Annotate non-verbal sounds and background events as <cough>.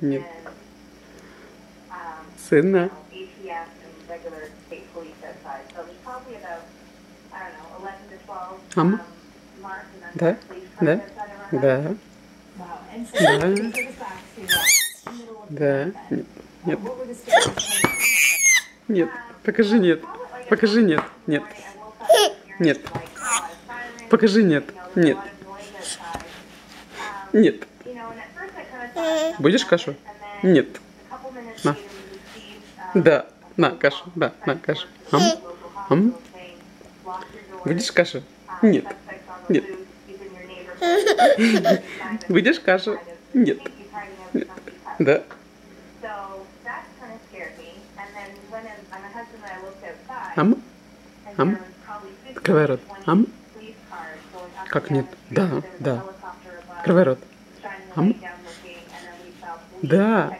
Нет. Сына. Ам? Да? Да? Да. Да. Да. Нет. Нет. Покажи нет. Покажи нет. Нет. Нет. Покажи нет. Нет. Нет. Будешь кашу? Нет. На. Да, на кашу, да, на кашу. Ам? Ам? Будешь кашу? Нет. Нет. <laughs> Будешь кашу? Нет. Нет. Да. Ам? Ам? Открывай рот. Ам? Как нет? Да, да. Открывай рот. Ам? Да.